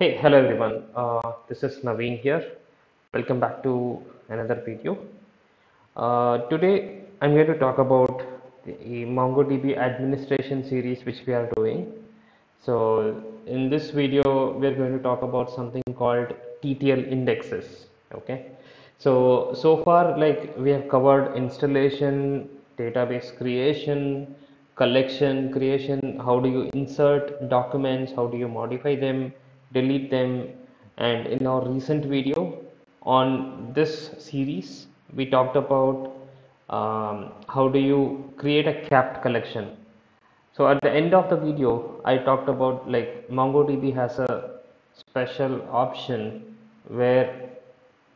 Hey, hello everyone. Uh, this is Naveen here. Welcome back to another video. Uh, today I'm going to talk about the MongoDB administration series which we are doing. So in this video we're going to talk about something called TTL indexes. Okay. So so far like we have covered installation, database creation, collection creation, how do you insert documents, how do you modify them, delete them. And in our recent video on this series we talked about um, how do you create a capped collection. So at the end of the video I talked about like MongoDB has a special option where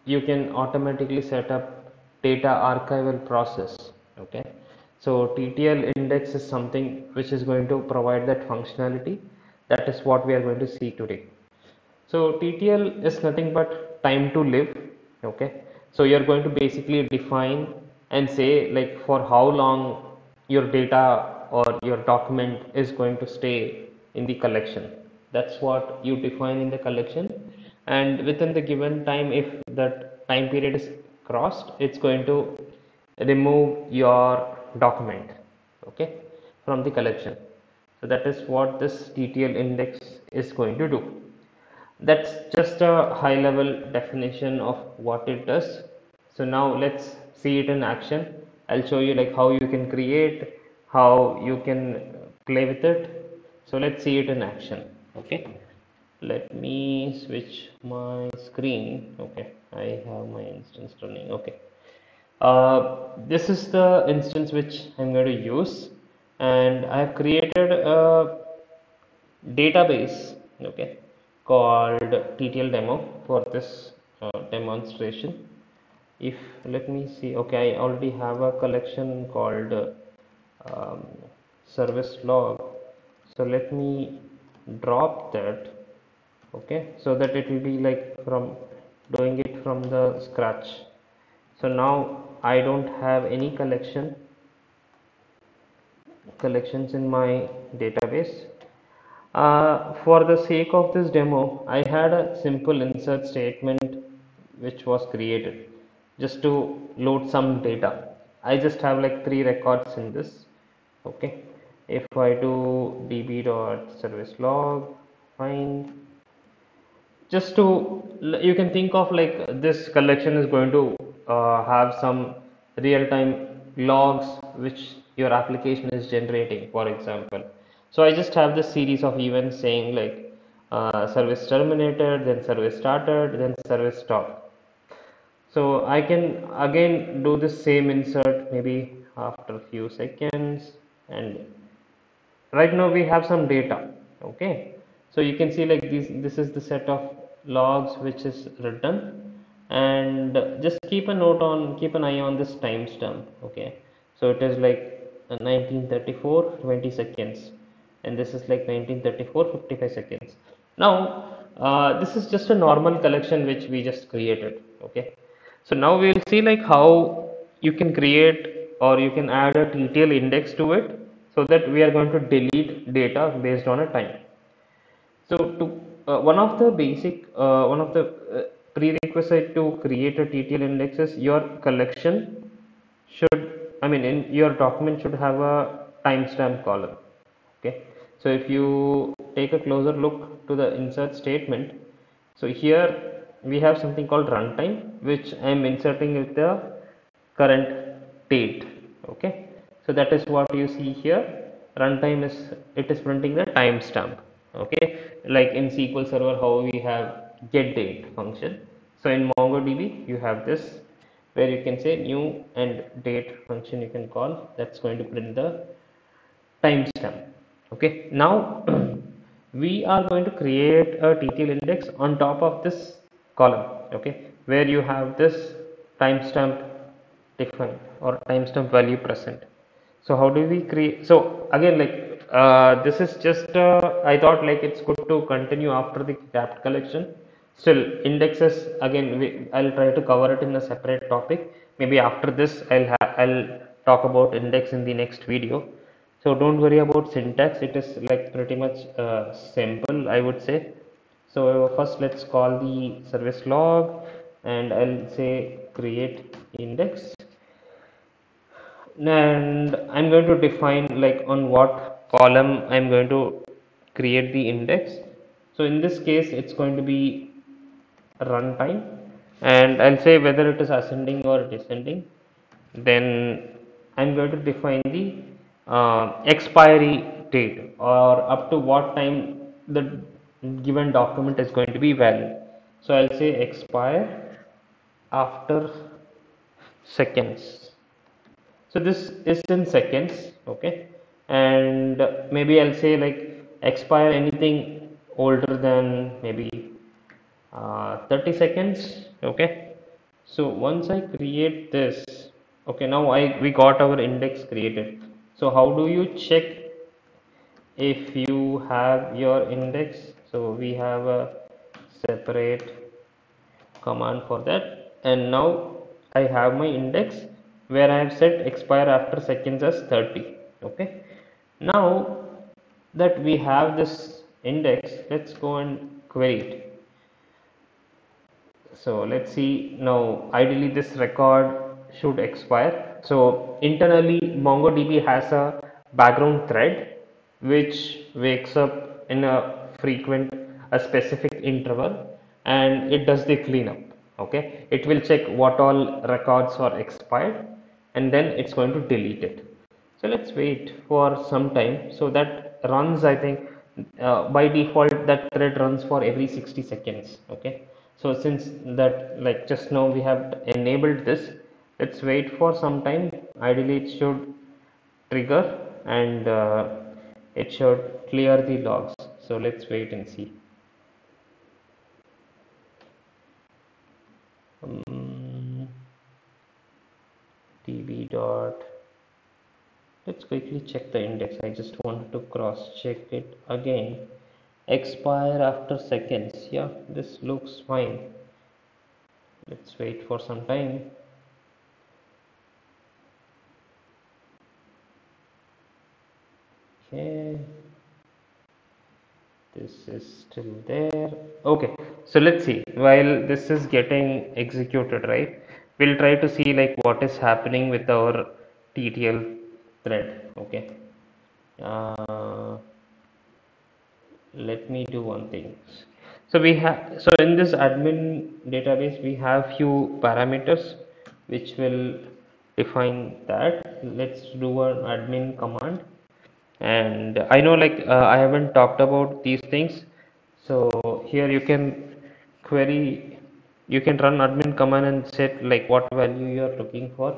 you can automatically set up data archival process okay? So TTL index is something which is going to provide that functionality. That is what we are going to see today so TTL is nothing but time to live okay? So you're going to basically define and say like for how long your data or your document is going to stay in the collection. That's what you define in the collection. And within the given time if that time period is crossed it's going to remove your document okay from the collection. So that is what this TTL index is going to do that's just a high level definition of what it does. So now let's see it in action. I'll show you like how you can create how you can play with it. So let's see it in action. Okay. Let me switch my screen. Okay. I have my instance running. Okay. Uh, this is the instance which i'm going to use. And i have created a database. Okay called TTL demo for this uh, demonstration. If let me see okay I already have a collection called uh, um, service log. So let me drop that okay so that it will be like from doing it from the scratch. So now I don't have any collection collections in my database uh, for the sake of this demo, I had a simple insert statement which was created just to load some data. I just have like three records in this. Okay. If I do db dot service log find just to you can think of like this collection is going to uh, have some real-time logs which your application is generating for example so I just have this series of events saying like uh, service terminated, then service started, then service stopped. So I can again do the same insert maybe after a few seconds. And right now we have some data okay? So you can see like this this is the set of logs which is written. And just keep a note on keep an eye on this timestamp okay? So it is like 1934 20 seconds and this is like 1934 55 seconds. Now uh, this is just a normal collection which we just created okay? So now we will see like how you can create or you can add a TTL index to it so that we are going to delete data based on a time. So to uh, one of the basic uh, one of the uh, prerequisite to create a TTL index is your collection should I mean in your document should have a timestamp column okay so if you take a closer look to the insert statement, so here we have something called runtime which I am inserting with the current date. Okay, so that is what you see here. Runtime is it is printing the timestamp. Okay, like in SQL Server how we have get date function. So in MongoDB you have this where you can say new and date function you can call that's going to print the timestamp okay. Now we are going to create a TTL index on top of this column. Okay. Where you have this timestamp defined or timestamp value present. So how do we create? So again like uh, this is just uh, I thought like it's good to continue after the capped collection. Still indexes again we, I'll try to cover it in a separate topic. Maybe after this I'll I'll talk about index in the next video so don't worry about syntax. It is like pretty much uh, simple i would say. So first let's call the service log and I'll say create index. And I'm going to define like on what column I'm going to create the index. So in this case it's going to be runtime. And I'll say whether it is ascending or descending. Then I'm going to define the uh, expiry date or up to what time the given document is going to be valid. So I'll say expire after seconds. So this is in seconds okay? And maybe I'll say like expire anything older than maybe uh, 30 seconds okay? So once I create this okay now I we got our index created so how do you check if you have your index? So we have a separate command for that. And now I have my index where I have set expire after seconds as 30 okay? Now that we have this index let's go and query it. So let's see. Now ideally this record should expire so internally mongodb has a background thread which wakes up in a frequent a specific interval and it does the cleanup okay? It will check what all records are expired and then it's going to delete it. So let's wait for some time. So that runs i think uh, by default that thread runs for every 60 seconds okay? So since that like just now we have enabled this let's wait for some time. Ideally it should trigger and uh, it should clear the logs. So let's wait and see. Um, db dot. Let's quickly check the index. I just want to cross check it again. Expire after seconds. Yeah this looks fine. Let's wait for some time okay. This is still there. Okay. So let's see. While this is getting executed right we'll try to see like what is happening with our ttl thread. Okay. Uh, let me do one thing. So we have so in this admin database we have few parameters which will define that. Let's do an admin command and i know like uh, i haven't talked about these things. So here you can query you can run admin command and set like what value you are looking for.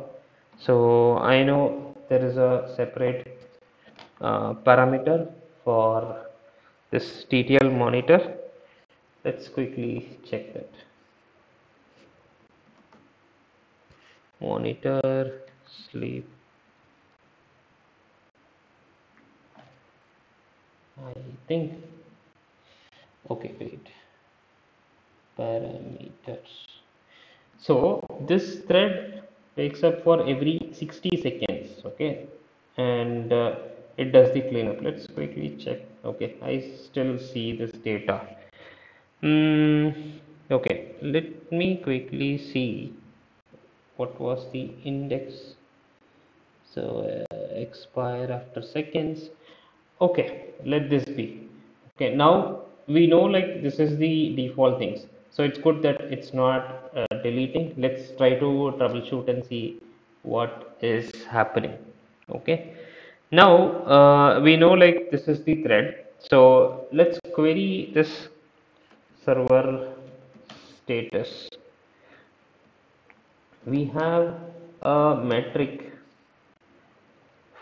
So i know there is a separate uh, parameter for this TTL monitor. Let's quickly check that. Monitor sleep I think okay wait. Parameters. So this thread wakes up for every 60 seconds okay? And uh, it does the cleanup. Let's quickly check. Okay i still see this data. Mm, okay. Let me quickly see what was the index. So uh, expire after seconds okay let this be. Okay now we know like this is the default things. So it's good that it's not uh, deleting. Let's try to troubleshoot and see what is happening. Okay. Now uh, we know like this is the thread. So let's query this server status. We have a metric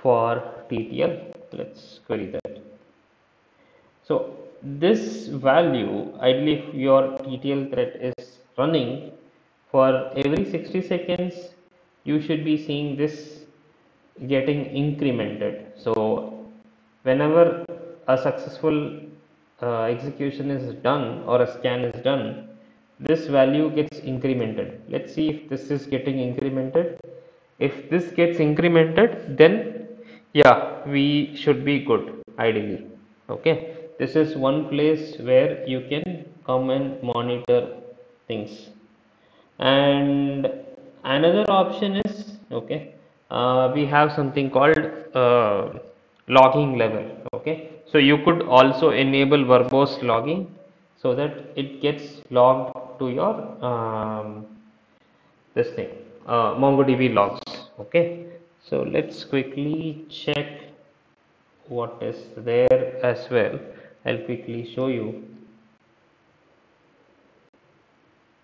for TTL let's query that so this value ideally if your TTL thread is running for every 60 seconds you should be seeing this getting incremented. So whenever a successful uh, execution is done or a scan is done, this value gets incremented. Let's see if this is getting incremented. If this gets incremented, then yeah, we should be good ideally. Okay, this is one place where you can come and monitor things. And another option is okay uh, we have something called uh, logging level. Okay? So you could also enable verbose logging so that it gets logged to your um, this thing uh, mongodb logs. Okay so let's quickly check what is there as well. I'll quickly show you.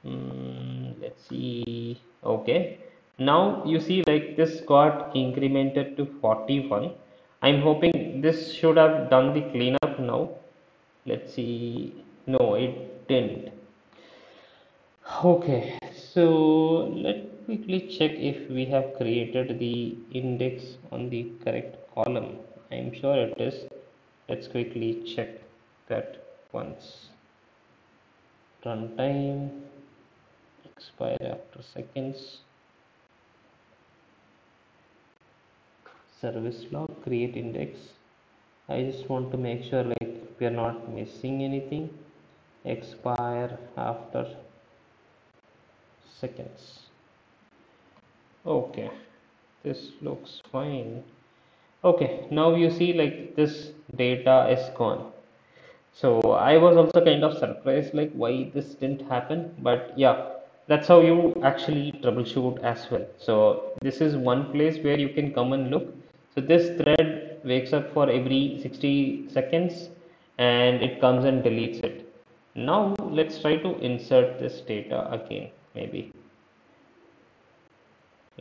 Mm, let's see. Okay. Now you see like this got incremented to 41 i'm hoping this should have done the cleanup now. Let's see. No it didn't. Okay. So let quickly check if we have created the index on the correct column. I'm sure it is. Let's quickly check that once. Runtime expire after seconds. Service log create index. I just want to make sure like we are not missing anything. Expire after seconds okay. This looks fine. Okay. Now you see like this data is gone. So I was also kind of surprised like why this didn't happen. But yeah. That's how you actually troubleshoot as well. So this is one place where you can come and look. So this thread wakes up for every 60 seconds and it comes and deletes it. Now let's try to insert this data again maybe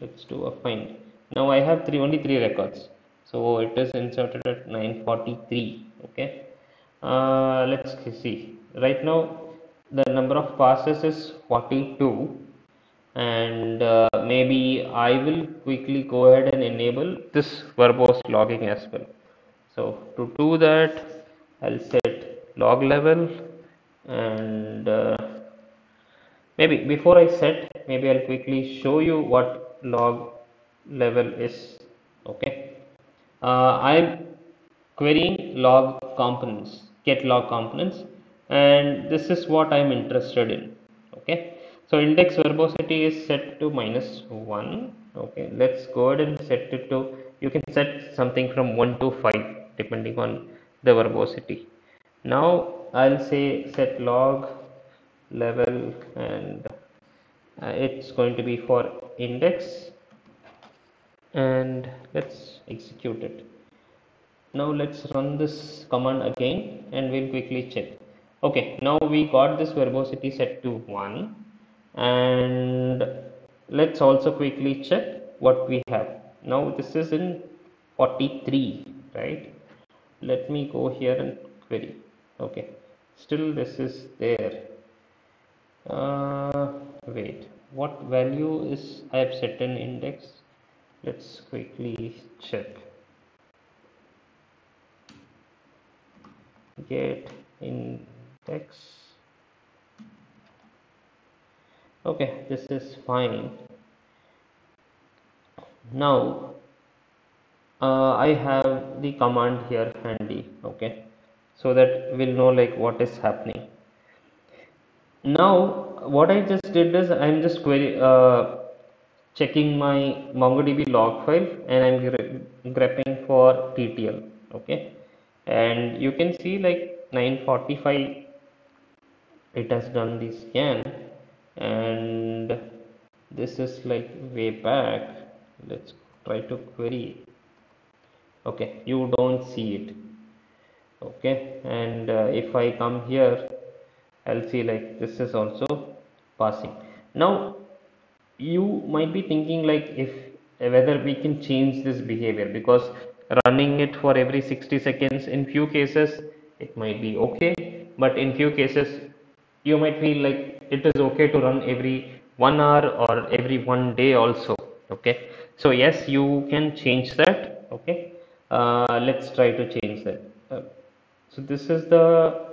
let's do a find. Now I have three only three records. So it is inserted at 943 okay? Uh, let's see. Right now the number of passes is 42 and uh, maybe I will quickly go ahead and enable this verbose logging as well. So to do that I'll set log level and uh, maybe before I set maybe I'll quickly show you what log level is okay? Uh, I'm querying log components get log components and this is what I'm interested in okay? So index verbosity is set to minus 1 okay? Let's go ahead and set it to you can set something from 1 to 5 depending on the verbosity. Now I'll say set log level and uh, it's going to be for index and let's execute it. Now let's run this command again and we'll quickly check. Okay now we got this verbosity set to 1 and let's also quickly check what we have. Now this is in 43 right? Let me go here and query. Okay still this is there. Uh, wait what value is I have set an index? Let's quickly check. Get index. Okay this is fine. Now uh, I have the command here handy okay? So that we'll know like what is happening. Now what I just did is I'm just query uh, checking my MongoDB log file and I'm grepping for TTL okay? And you can see like 945 it has done the scan and this is like way back. Let's try to query. Okay you don't see it okay? And uh, if I come here I'll see like this is also passing. Now you might be thinking like if whether we can change this behavior because running it for every 60 seconds in few cases it might be okay but in few cases you might feel like it is okay to run every one hour or every one day also okay? So yes you can change that okay? Uh, let's try to change that. Uh, so this is the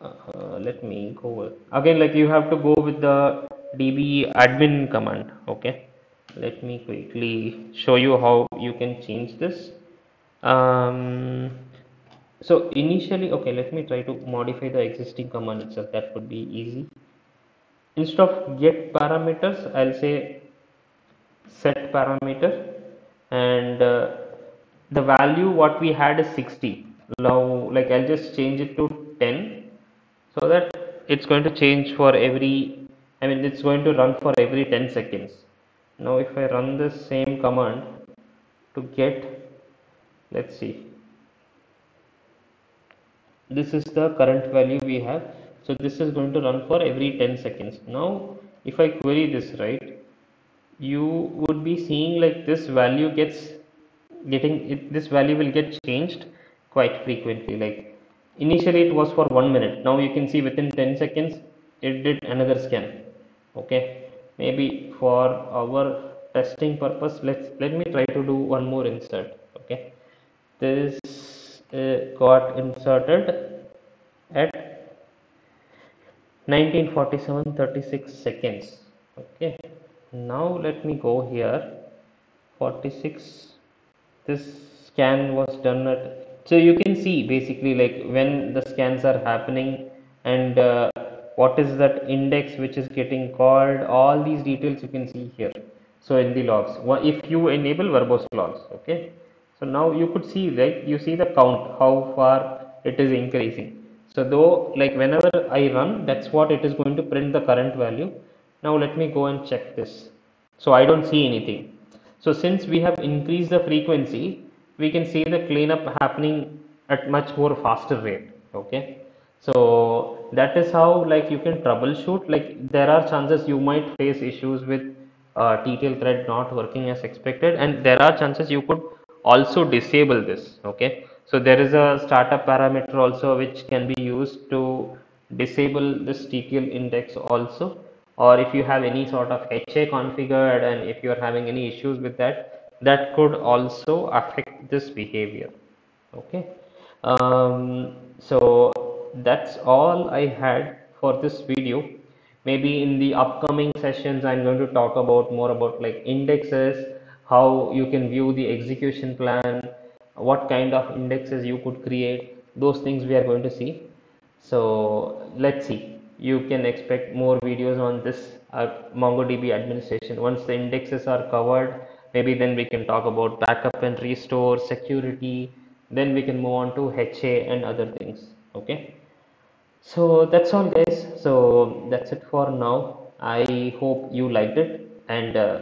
uh, let me go again like you have to go with the db admin command okay? Let me quickly show you how you can change this. Um, so initially okay let me try to modify the existing command itself. That would be easy. Instead of get parameters I'll say set parameter. And uh, the value what we had is 60 now like I'll just change it to 10 so that it's going to change for every I mean it's going to run for every 10 seconds. Now if I run the same command to get let's see. This is the current value we have. So this is going to run for every 10 seconds. Now if I query this right you would be seeing like this value gets getting it, this value will get changed quite frequently. Like initially it was for one minute. Now you can see within 10 seconds it did another scan. Okay? Maybe for our testing purpose let's let me try to do one more insert. Okay? This uh, got inserted at 1947 36 seconds. Okay? Now let me go here. 46 this scan was done at so you can see basically like when the scans are happening and uh, what is that index which is getting called all these details you can see here. So in the logs if you enable verbose logs okay? So now you could see like you see the count how far it is increasing. So though like whenever I run that's what it is going to print the current value. Now let me go and check this. So I don't see anything. So since we have increased the frequency we can see the cleanup happening at much more faster rate okay? So that is how like you can troubleshoot. Like there are chances you might face issues with uh, TTL thread not working as expected and there are chances you could also disable this okay? So there is a startup parameter also which can be used to disable this TTL index also. Or if you have any sort of HA configured and if you are having any issues with that that could also affect this behavior. Okay. Um, so that's all I had for this video. Maybe in the upcoming sessions I'm going to talk about more about like indexes how you can view the execution plan what kind of indexes you could create those things we are going to see. So let's see. You can expect more videos on this uh, MongoDB administration. Once the indexes are covered, maybe then we can talk about backup and restore, security, then we can move on to HA and other things. Okay. So that's all guys. So that's it for now. I hope you liked it and uh,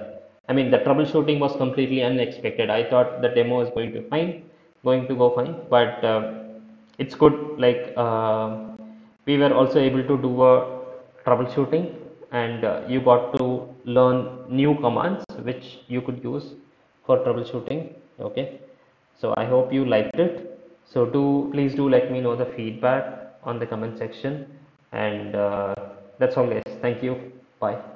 I mean the troubleshooting was completely unexpected. I thought the demo is going to fine, going to go fine, but uh, it's good like uh, we were also able to do a troubleshooting and uh, you got to learn new commands which you could use for troubleshooting okay? So i hope you liked it. So do please do let me know the feedback on the comment section and uh, that's all guys. Thank you. Bye